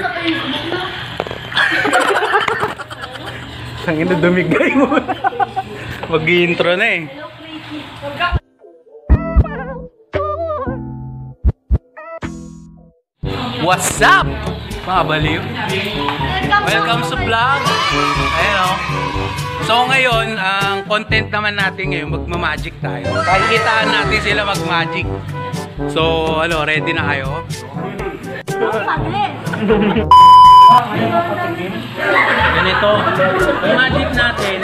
sa Facebook na. Tangin na dumigay mo. Mag-intro na eh. What's up? Mga baliw. Welcome sa vlog. Ayan o. So ngayon, ang content naman natin ngayon, magmamagic tayo. Pakikitaan natin sila magmagic. So, ano, ready na kayo? Ganito. Yung magic natin,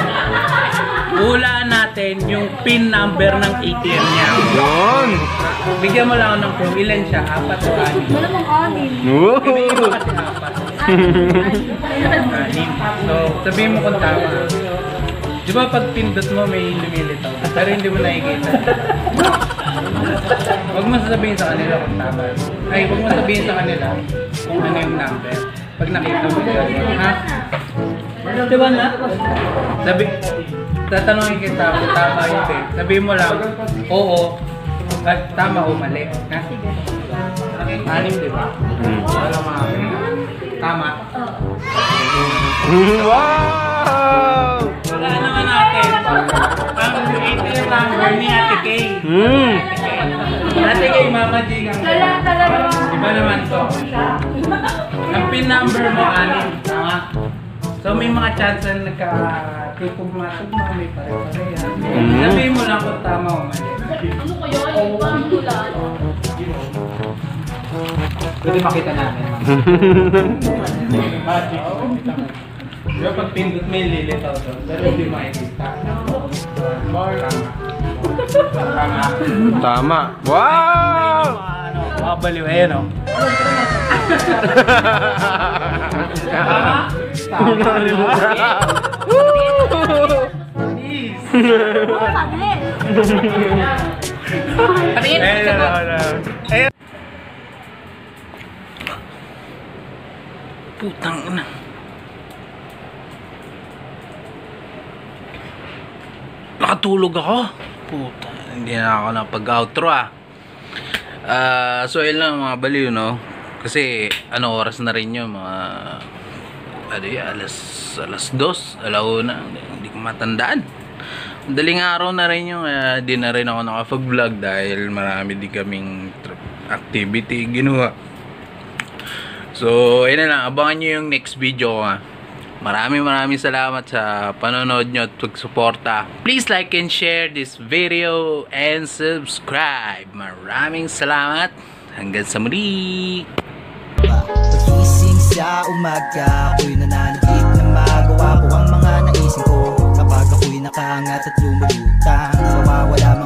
hulaan natin yung pin number ng ATM niya. Yun! Bigyan mo lang ako ng clue. Ilan siya? Apat o anim? Malamang anim. May iba Woo! kasi apat. Anim. So, sabihin mo kung tama. Di ba pag pindot mo may lumilitaw, pero hindi mo nakikita. Huwag mo sasabihin sa kanila kung tama. Ay, huwag mo sabihin sa kanila kung ano yung number. Pag nakita mo yun. Ha? Di ba na? Sabi, tatanungin kita kung tama yung pin. Sabihin mo lang, oo, at tama o mali. Ha? Anim, di ba? Wala mga Tama. Wow! Wala naman natin. Ang ATM number ni Ate Kay. Hmm. Ate Kay, Mama G ang Dala, talaga. Iba naman to. Ang pin number mo, anim. Tama. So may mga chance na nagka tugma-tugma, may pare-pareha. Mm. Sabihin mo lang kung tama o mali. Ano kaya yung parang tulaan? Pwede makita namin. Magic. Pero pag pindot may lilitaw to, pero hindi makikita. Tama. Tama. Wow! Ano, mabaliw. Ayan o. Tama? Patingin. Ayan na, na. Ayan. Putang ina. Nakatulog ako. Puta, hindi na ako napag-outro ah. Ah, so yun lang mga baliw no. Kasi ano oras na rin yun mga ano yun, alas alas dos, alauna, hindi ko matandaan. Daling araw na rin yung kaya di na rin ako nakapag-vlog dahil marami din kaming activity ginawa. So, yun na lang. Abangan nyo yung next video ko. ah. Maraming maraming salamat sa panonood nyo at pagsuporta. Please like and share this video and subscribe. Maraming salamat. Hanggang sa muli. Pagising sa umaga Ako'y nananagip na magawa ko ang mga naisip ko Kapag ako'y nakaangat at lumulutang Mawawala